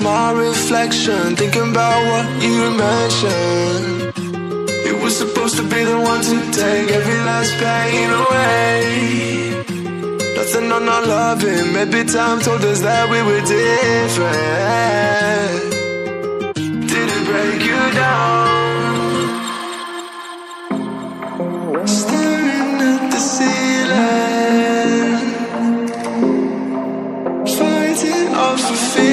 my reflection, thinking about what you mentioned. You were supposed to be the one to take every last pain away. Nothing on our loving, maybe time told us that we were different. Did it break you down? Staring at the ceiling, fighting off the feeling.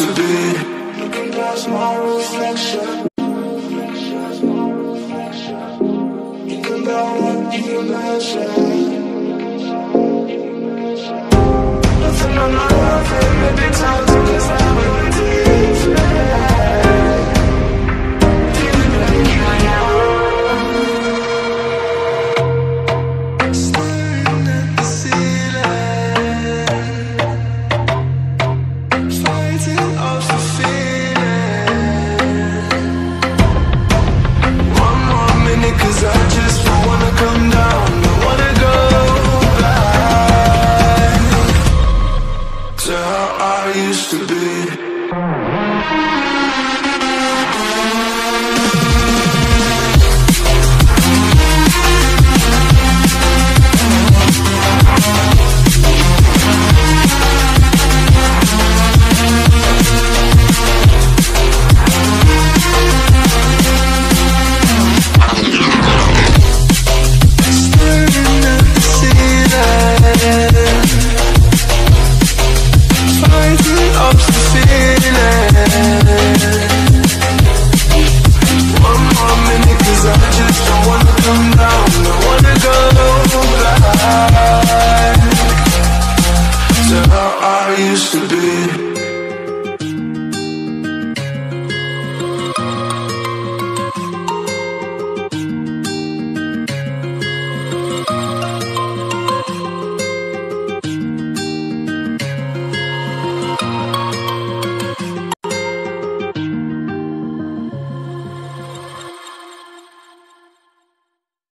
Used to be. Looking past my reflection. Thinking about what you mentioned. Nothing on my